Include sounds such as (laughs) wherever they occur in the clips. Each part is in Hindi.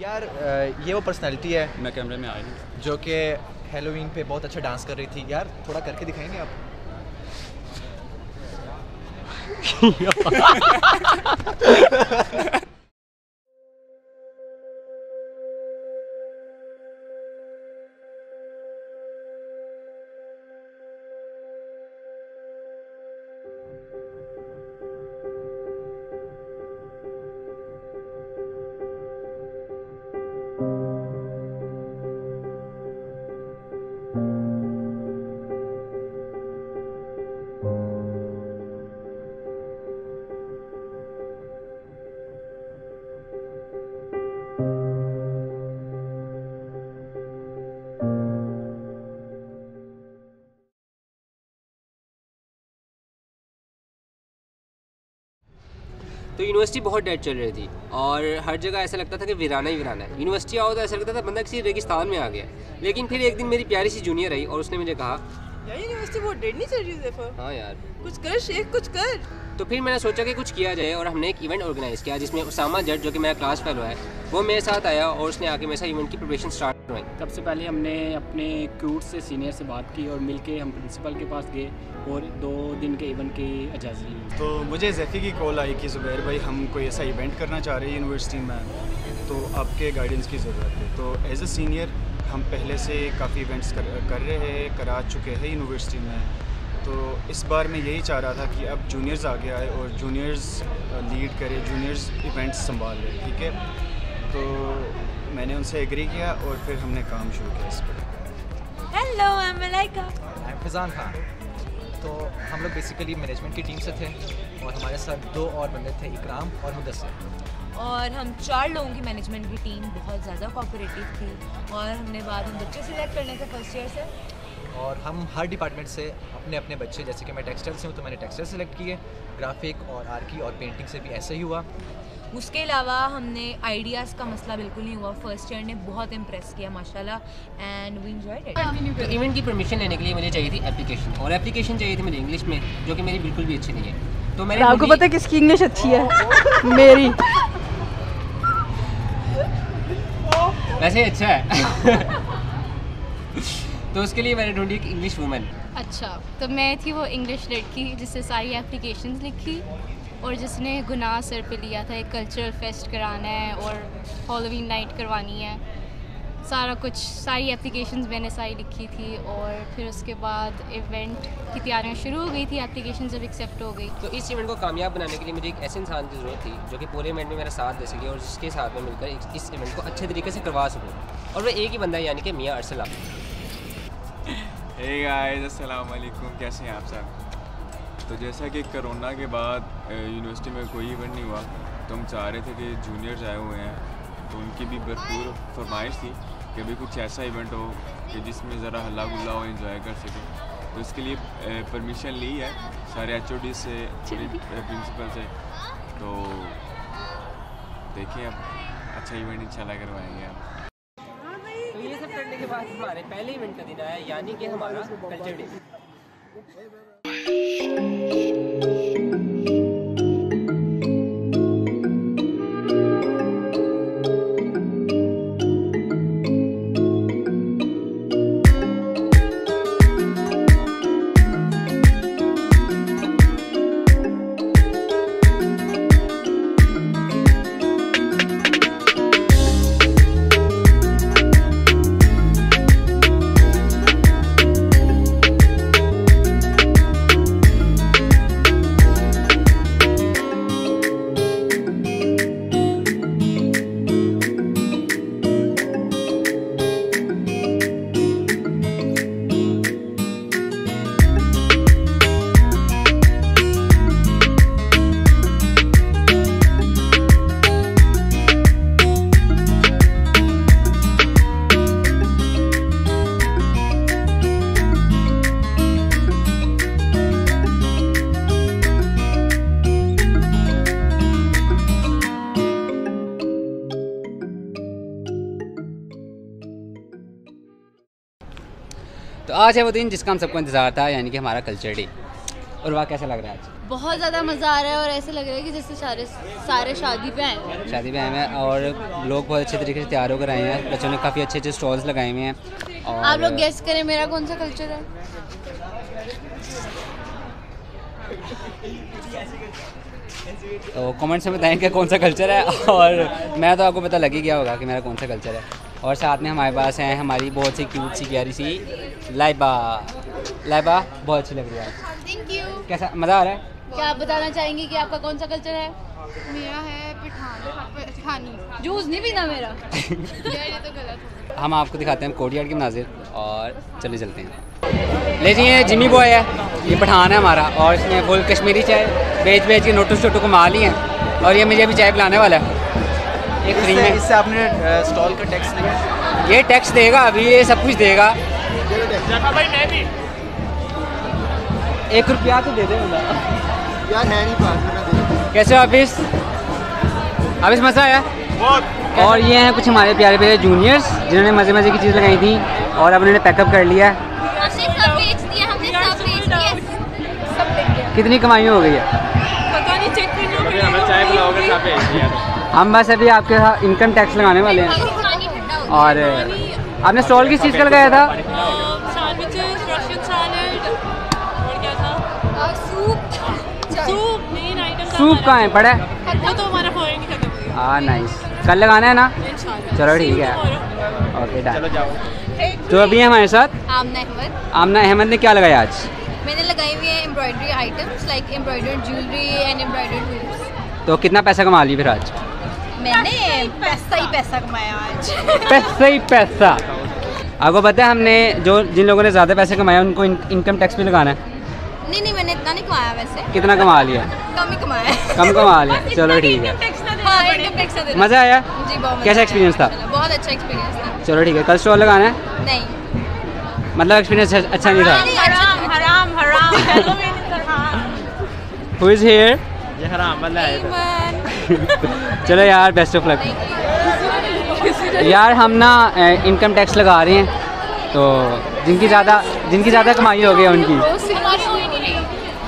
यार ये वो पर्सनालिटी है मैं कैमरे में आई जो कि हेलोवीन पे बहुत अच्छा डांस कर रही थी। यार थोड़ा करके दिखाएँगे आप? (laughs) (laughs) (laughs) तो यूनिवर्सिटी बहुत डेड चल रही थी और हर जगह ऐसा लगता था कि वीराना ही वीराना है। यूनिवर्सिटी आओ तो ऐसा लगता था बंदा किसी रेगिस्तान में आ गया। लेकिन फिर एक दिन मेरी प्यारी सी जूनियर आई और उसने मुझे कहा यार यूनिवर्सिटी बहुत डेड नहीं चल रही ज़फ़र हाँ यार। कुछ कर शेख कुछ कर। तो फिर मैंने सोचा कि कुछ किया जाए और हमने एक इवेंट ऑर्गेनाइज़ किया जिसमें उसामा जट जो कि मेरा क्लास फेलो है वो मेरे साथ आया और उसने आके मेरे साथ इवेंट की प्रिपरेशन स्टार्ट करवाई। सबसे पहले हमने अपने क्यूट से सीनियर से बात की और मिलके हम प्रिंसिपल के पास गए और दो दिन के इवेंट की इजाज़त ली। तो मुझे जैफ़ी की कॉल आई कि ज़ुबैर भाई हम कोई ऐसा इवेंट करना चाह रहे हैं यूनिवर्सिटी में तो आपके गाइडेंस की ज़रूरत है। तो एज अ सीनियर हम पहले से काफ़ी इवेंट्स कर, कर रहे हैं करा चुके हैं यूनिवर्सिटी में। तो इस बार मैं यही चाह रहा था कि अब जूनियर्स आगे आए और जूनियर्स लीड करे जूनियर्स इवेंट्स संभाल रहे ठीक है? तो मैंने उनसे एग्री किया और फिर हमने काम शुरू किया इस पर। Hello I am Malaika I am Fizan Khan तो हम लोग बेसिकली मैनेजमेंट की टीम से थे और हमारे साथ दो और बंदे थे इकराम और मुदस्सर। और हम चार लोगों की मैनेजमेंट की टीम बहुत ज़्यादा कोऑपरेटिव थी और हमने बाद में बच्चे सिलेक्ट करने थे फ़र्स्ट ईयर से। और हम हर डिपार्टमेंट से अपने अपने बच्चे जैसे कि मैं टेक्सटाइल से हूँ तो मैंने टेक्सटाइल सेलेक्ट किए ग्राफिक और आर्की और पेंटिंग से भी ऐसे ही हुआ। उसके अलावा हमने आइडियाज़ का मसला बिल्कुल नहीं हुआ। फ़र्स्ट ईयर ने बहुत इम्प्रेस किया माशाल्लाह एंड वी एंजॉयड इट तो इवेंट की परमिशन लेने के लिए मुझे चाहिए थी एप्लीकेशन और एप्लीकेशन चाहिए थी मुझे इंग्लिश में जो कि मेरी बिल्कुल भी अच्छी नहीं है। तो मैंने आपको पता है किसकी इंग्लिश अच्छी है? (laughs) मेरी। वैसे अच्छा है। (laughs) तो उसके लिए मैंने ढूंढी एक इंग्लिश वूमेन अच्छा तो मैं थी वो इंग्लिश लड़की जिससे सारी एप्लीकेशन लिखी और जिसने गुनाह सर पे लिया था, एक कल्चरल फेस्ट कराना है और हॉलोवीन नाइट करवानी है। सारा कुछ सारी एप्लीकेशंस मैंने सारी लिखी थी और फिर उसके बाद इवेंट की तैयारियाँ शुरू हो गई थी एप्लीकेशन जब एक्सेप्ट हो गई। तो इस इवेंट को कामयाब बनाने के लिए मुझे एक ऐसे इंसान की ज़रूरत थी जो कि पूरे इवेंट में मेरा साथ दे सके और जिसके साथ में मिलकर इस- इवेंट को अच्छे तरीके से करवा सकूँ। और वह एक ही बंदा यानी कि मियाँ अरसला। हे गाइस अस्सलाम वालेकुम कैसे हैं आप सब? तो जैसा कि कोरोना के बाद यूनिवर्सिटी में कोई इवेंट नहीं हुआ तो हम चाह रहे थे कि जूनियर्स आए हुए हैं तो उनकी भी भरपूर फरमाइश थी। कि अभी कुछ ऐसा इवेंट हो कि जिसमें ज़रा हल्ला गुल्ला हो इन्जॉय कर सकें। तो इसके लिए परमिशन ली है सारे एचओडी से प्रिंसिपल से। तो देखिए अब अच्छा इवेंट इंशाल्लाह करवाएँगे आप। तो ये सब करने के बाद हमारे पहले इवेंट का दिन आया यानी कि हमारा कल्चर डे आज है वो दिन जिसका हम सबको इंतज़ार था यानी कि हमारा कल्चर डे और वह कैसा लग रहा है आज? बहुत ज़्यादा मज़ा आ रहा है और ऐसे लग रहा है कि जैसे सारे सारे शादी पे आए हैं। शादी में आए हैं और लोग बहुत अच्छे तरीके से तैयार होकर आए हैं। बच्चों ने काफ़ी अच्छे अच्छे स्टॉल्स लगाए हुए हैं और आप लोग गेस करें मेरा कौन सा कल्चर है? तो कमेंट्स में बताएँ कि कौन सा कल्चर है। और मैं तो आपको पता लग ही गया होगा कि मेरा कौन सा कल्चर है। और साथ में हमारे पास हैं हमारी बहुत सी क्यूट सी प्यारी सी लाइबा। लाइबा बहुत अच्छी लग रही है। थैंक यू कैसा मज़ा आ रहा है? क्या आप बताना चाहेंगे कि आपका कौन सा कल्चर है? मेरा है पठान। पठानी। जूस नहीं पीना मेरा? (laughs) यार ये तो गलत हो। हम आपको दिखाते हैं कोर्टयार्ड के मनाजिर और चले चलते हैं। ले जी ये जिमी बॉय है। ये पठान है हमारा और इसमें फुल कश्मीरी चाय बेच बेच के नोटू शोटू को माल ही हैं। और ये मुझे अभी चाय पिलाने वाला है। एक फ्री में इससे आपने स्टॉल का टैक्स लिया ये टैक्स देगा अभी ये सब कुछ देगा। एक रुपया तो दे दे यार है नहीं पास कैसे हो ऑफ़िस ऑफ़िस मज़ा आया? और ये हैं कुछ हमारे प्यारे प्यारे जूनियर्स जिन्होंने मज़े मज़े की चीज़ लगाई थी और अब उन्होंने पैकअप कर लिया। है हमने सब बेच दिया हमने सब बेच दिया। सब बेच दिया कितनी कमाई हो गई है? हम बस अभी आपके साथ इनकम टैक्स लगाने वाले हैं। और आपने स्टॉल किस चीज़ का लगाया था? सैंडविचेस रशियन सैलेड और क्या था? गया soup soup main item soup कहाँ है? पड़ा है? तो ही नाइस कल लगाना है ना? चलो ठीक है। ओके डन तो अभी है हमारे साथ आमना अहमद। आमना अहमद ने क्या लगाया आज? मैंने लगाई हुई है embroidery items like embroidered jewellery and embroidered तो कितना पैसा कमा लिया फिर आज? पैसा ही पैसा कमाया आज। पैसा ही पैसा। आपको पता है हमने जो जिन लोगों ने ज़्यादा पैसे कमाए उनको इनकम टैक्स भी लगाना है। नहीं नहीं मैंने इतना नहीं कमाया वैसे। कितना कमा लिया? कम ही कमाया। कम कमा लिया। (laughs) चलो ठीक है। हाँ टैक्स ना देना। मज़ा आया? जी बहुत कैसा experience था? बहुत अच्छा एक्सपीरियंस था। चलो ठीक है कल स्टॉल लगाना है? नहीं। मतलब एक्सपीरियंस अच्छा नहीं था? हराम हराम हराम। मेरी तरह हु इज़ हियर ये हराम वाला है। चलो यार बेस्ट ऑफ़ लक यार, हम ना इनकम टैक्स लगा रहे हैं तो जिनकी ज़्यादा जिनकी ज़्यादा कमाई हो गई उनकी।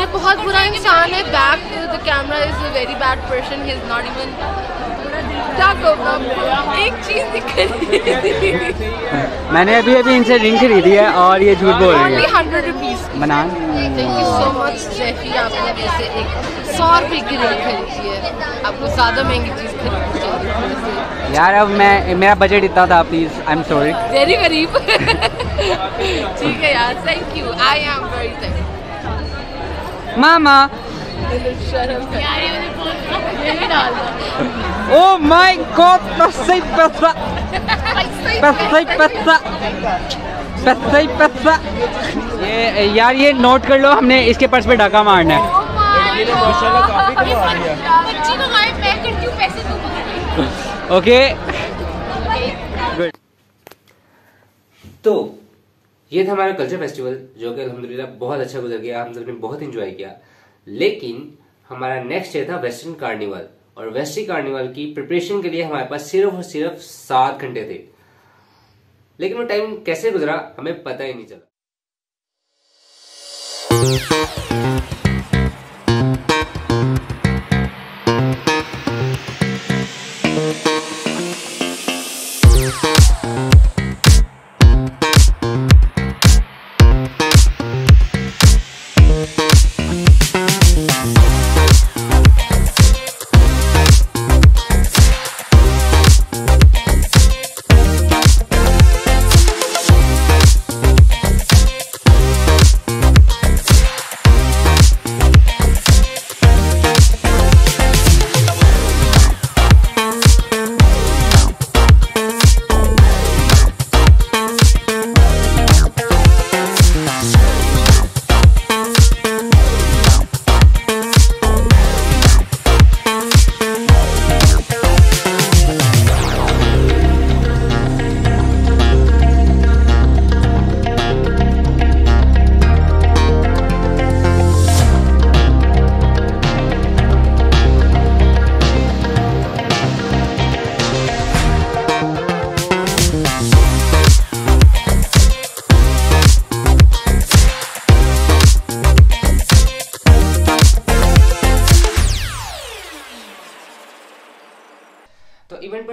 ये बहुत बुरा इंसान है back the camera is a very bad person he is not even एक चीज़ मैंने अभी अभी इनसे रिंग खरीदी है और ये झूठ बोल रही है। हंड्रेड रुपीज़ बनान thank you so much Jaffy आपने वैसे एक सौ रुपये की रिंग खरीदी है। आपको ज़्यादा महँगी चीज़ खरीदनी चाहिए। यार अब मैं मेरा बजट इतना था please I am sorry very गरीब। (laughs) ठीक है यार thank you I am very thank मामा शर्म यार ये मुझे बोलना ये भी डाल ओ माय गॉड पैसा ही पैसा पैसा ही पैसा पैसा ही पैसा ये यार ये नोट कर लो हमने इसके पर्स पे डाका मारना है। ओके गुड तो ये था हमारा कल्चर फेस्टिवल जो कि अल्हम्दुलिल्लाह बहुत अच्छा गुजर गया हम सबने बहुत इंजॉय किया। लेकिन हमारा नेक्स्ट डे था वेस्टर्न कार्निवल और वेस्टर्न कार्निवल की प्रिपरेशन के लिए हमारे पास सिर्फ़ और सिर्फ़ सात घंटे थे। लेकिन वो टाइम कैसे गुजरा, हमें पता ही नहीं चला।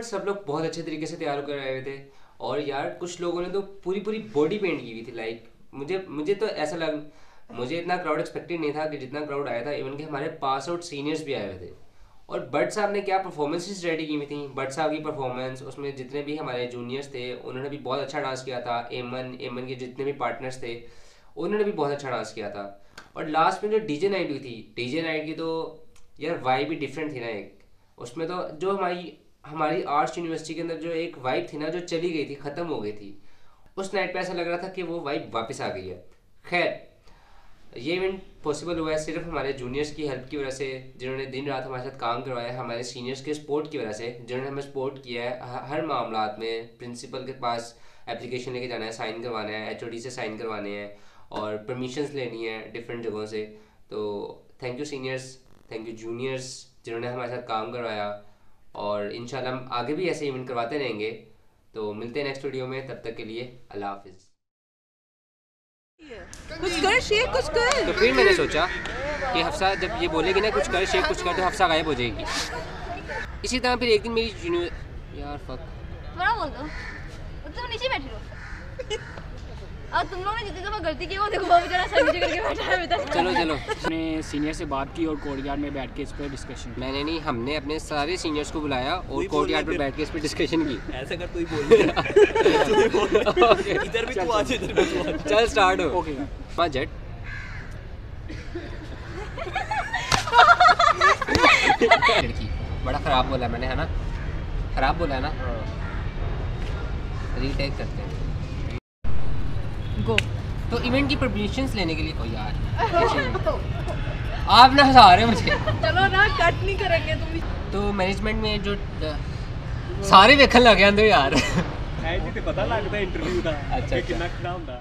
सब लोग बहुत अच्छे तरीके से तैयार होकर आए हुए थे। और यार, कुछ लोगों ने तो पूरी पूरी बॉडी पेंट की हुई थी लाइक मुझे मुझे तो ऐसा लग, मुझे इतना क्राउड एक्सपेक्टेड नहीं था कि जितना क्राउड आया था इवन कि हमारे पास आउट सीनियर्स भी आए हुए थे। और बट साहब ने क्या परफॉर्मेंसेस रेडी की हुई थी? बट साहब की परफॉर्मेंस उसमें जितने भी हमारे जूनियर्स थे, उन्होंने भी बहुत अच्छा डांस किया था। एमन एमन के जितने भी पार्टनर्स थे, उन्होंने भी बहुत अच्छा डांस किया था। और लास्ट में जो डीजे नाइट हुई थी डीजे नाइट की तो यार वाई भी डिफरेंट थी ना एक। उसमें तो जो हमारी हमारी आर्ट्स यूनिवर्सिटी के अंदर जो एक वाइब थी ना, जो चली गई थी, ख़त्म हो गई थी। उस नाइट पे ऐसा लग रहा था कि वो वाइब वापस आ गई है। खैर, ये इवेंट पॉसिबल हुआ है सिर्फ़ हमारे जूनियर्स की हेल्प की वजह से, जिन्होंने दिन रात हमारे साथ काम करवाया हमारे सीनियर्स के सपोर्ट की वजह से, जिन्होंने हमें सपोर्ट किया है हर मामला में प्रिंसिपल के पास एप्लीकेशन लेके जाना है साइन करवाना है एचओडी से साइन करवाने हैं, और परमिशंस लेनी है डिफरेंट जगहों से। तो thank you seniors thank you juniors जिन्होंने हमारे साथ काम करवाया। और इंशाल्लाह हम आगे भी ऐसे इवेंट करवाते रहेंगे। तो मिलते हैं नेक्स्ट वीडियो में तब तक के लिए अल्लाह हाफिज़। कुछ कर शेख कुछ कर। तो फिर मैंने सोचा कि हफ्सा जब ये बोलेगी ना कुछ कर शेख कुछ कर तो हफ्सा गायब हो जाएगी। इसी तरह फिर एक दिन मेरी यार फक थोड़ा बोल दो। तुम नीचे बैठे रहो। और तुम लोगों ने जितनी दफ़ा गलती की वो देखो वो बेचारा सर नीचे करके बैठा है तक। चलो चलो। अपने सीनियर से बात की और कोर्टयार्ड में बैठ के इस पर डिस्कशन मैंने नहीं हमने अपने सारे सीनियर्स को बुलाया और कोर्ट यार्ड पर बैठ के इस पर डिस्कशन की। ऐसा कर तू ही बोल. इधर भी तू आ जा, इधर भी। चल स्टार्ट हो। ओके बजट लड़की बड़ा खराब बोला मैंने है ना? खराब बोला है ना? रीटेक करते हैं। गो तो इवेंट की परमिशंस लेने के लिए ओ यार आप ना हंसा रहे हो मुझे चलो ना कट नहीं करेंगे तुम भी तो मैनेजमेंट में जो ਸਾਰੇ ਵੇਖਣ ਲੱਗ ਜਾਂਦੇ ਹੋ ਯਾਰ ਐ ਜੀ ਤੇ ਪਤਾ ਲੱਗਦਾ ਇੰਟਰਵਿਊ ਦਾ ਅੱਛਾ, ਕਿ ਅੱਛਾ। ਕਿੰਨਾ ਖੜਾ ਹੁੰਦਾ